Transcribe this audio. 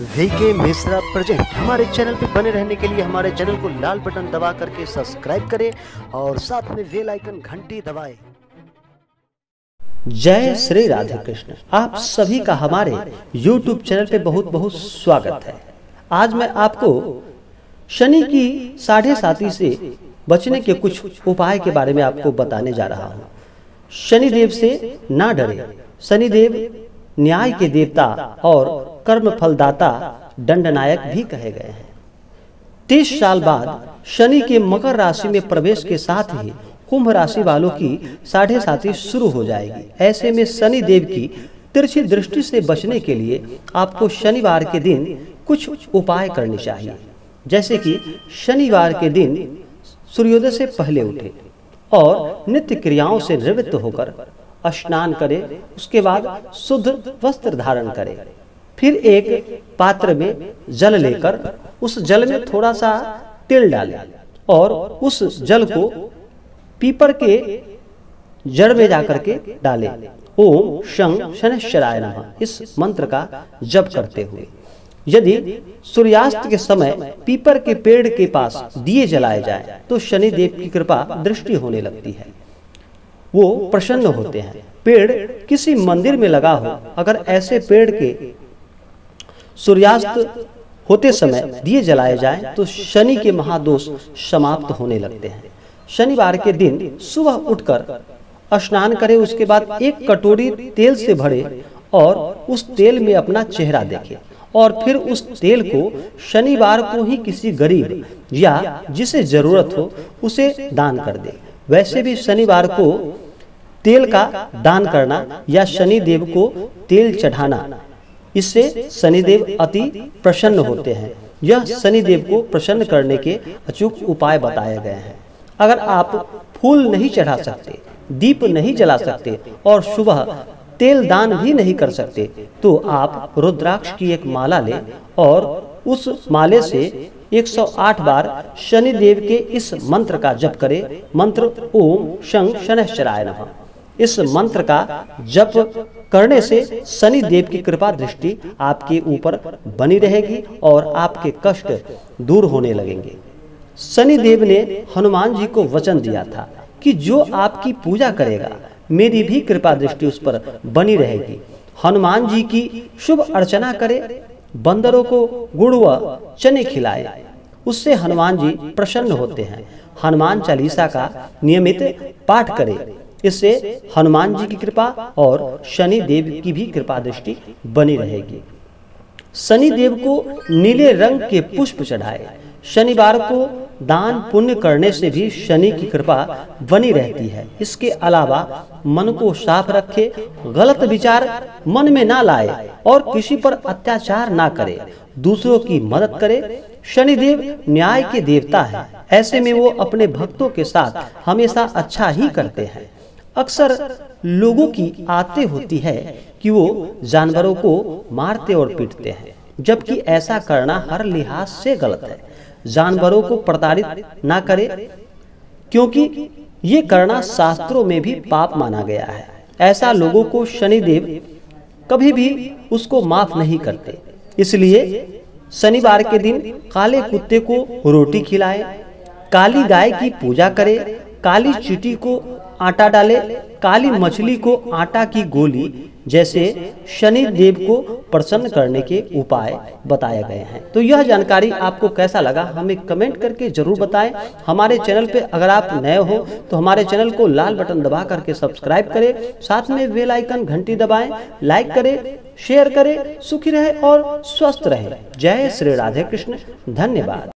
VK Mishra present. हमारे channel पे बने रहने के लिए हमारे चैनल को लाल बटन दबा करके सब्सक्राइब करें और साथ में बेल आइकन घंटी दबाएँ। जय श्री राधे कृष्ण आप सभी का हमारे YouTube चैनल पे बहुत बहुत स्वागत है। आज मैं आपको शनि की साढ़े साथी से बचने के कुछ उपाय के बारे में आपको बताने जा रहा हूँ। शनिदेव से ना डरे। शनिदेव न्याय के देवता और कर्म फलदाता दंडनायक भी कहे गए हैं। तीस साल बाद शनि के मकर राशि में प्रवेश के साथ ही कुंभ राशि वालों की साढ़े साथी शुरू हो जाएगी। ऐसे में शनि देव की तिरछी दृष्टि से बचने के लिए आपको शनिवार के दिन कुछ उपाय करने चाहिए। जैसे कि शनिवार के दिन सूर्योदय से पहले उठे और नित्य क्रियाओं से निवृत्त होकर स्नान करें, उसके बाद शुद्ध वस्त्र धारण करें। फिर एक पात्र में जल लेकर उस जल में थोड़ा सा तिल डालें और उस जल को पीपर के जड़ में जाकर के डालें। ओम शं शनश्चराय नमः। इस मंत्र का जप करते हुए। यदि सूर्यास्त के समय पीपर के पेड़ के पास दिए जलाए जाए तो शनि देव की कृपा दृष्टि होने लगती है। वो प्रसन्न होते हैं। पेड़ किसी मंदिर में लगा हो, अगर ऐसे पेड़ के सूर्यास्त होते समय दिए जलाए जाएँ तो शनि के महादोष समाप्त होने लगते हैं। शनिवार के दिन सुबह उठकर स्नान करें उसके बाद एक कटोरी तेल से भरे और उस तेल में अपना चेहरा देखें। और फिर उस तेल को शनिवार को ही किसी गरीब या जिसे ज़रूरत हो उसे दान कर दे। वैसे भी शनिवार को तेल का दान करना या शनि देव को तेल चढ़ाना इससे शनिदेव अति प्रसन्न होते हैं। यह शनिदेव को प्रसन्न करने के अचूक उपाय बताए गए हैं। अगर आप फूल नहीं चढ़ा सकते, दीप नहीं जला सकते और सुबह तेल दान भी नहीं कर सकते तो आप रुद्राक्ष की एक माला लें और उस माले से 108 बार शनि देव के इस मंत्र का जप करें। मंत्र ओम शं शनश्चराय नमः। इस मंत्र का जप करने से शनि देव की कृपा दृष्टि आपके ऊपर बनी रहेगी और आपके कष्ट दूर होने लगेंगे। शनि देव ने हनुमान जी को वचन दिया था कि जो आपकी पूजा करेगा, मेरी भी कृपा दृष्टि उस पर बनी रहेगी। हनुमान जी की शुभ अर्चना करे, बंदरों को गुड़ व चने खिलाए, उससे हनुमान जी प्रसन्न होते हैं। हनुमान चालीसा का नियमित पाठ करें। इससे हनुमान जी की कृपा और शनि देव की भी कृपा दृष्टि बनी रहेगी। शनि देव को नीले रंग के पुष्प चढ़ाए। शनिवार को दान पुण्य करने से भी शनि की कृपा बनी रहती है। इसके अलावा मन को साफ़ रखे, गलत विचार मन में ना लाए और किसी पर अत्याचार ना करे, दूसरों की मदद करे। शनिदेव न्याय के देवता है। ऐसे में वो अपने भक्तों के साथ हमेशा अच्छा ही करते हैं। अक्सर लोगों की आते होती है कि वो जानवरों को मारते और पीटते हैं, जबकि ऐसा करना हर लिहाज से गलत है। जानवरों को प्रताड़ित ना करे, क्योंकि ये करना शास्त्रों में भी पाप माना गया है। ऐसा लोगों को शनिदेव कभी भी उसको माफ़ नहीं करते। इसलिए शनिवार के दिन काले कुत्ते को रोटी खिलाए, काली गाय की पूजा करे, काली चीटी को आटा डाले, काली मछली को आटा की गोली, जैसे शनि देव को प्रसन्न करने के उपाय बताए गए हैं। तो यह जानकारी आपको कैसा लगा, हमें कमेंट करके ज़रूर बताएँ। हमारे चैनल पे अगर आप नए हो तो हमारे चैनल को लाल बटन दबा करके सब्सक्राइब करें, साथ में बेल आइकन घंटी दबाएँ, लाइक करें, शेयर करें, सुखी रहे और स्वस्थ रहे। जय श्री राधे कृष्ण, धन्यवाद।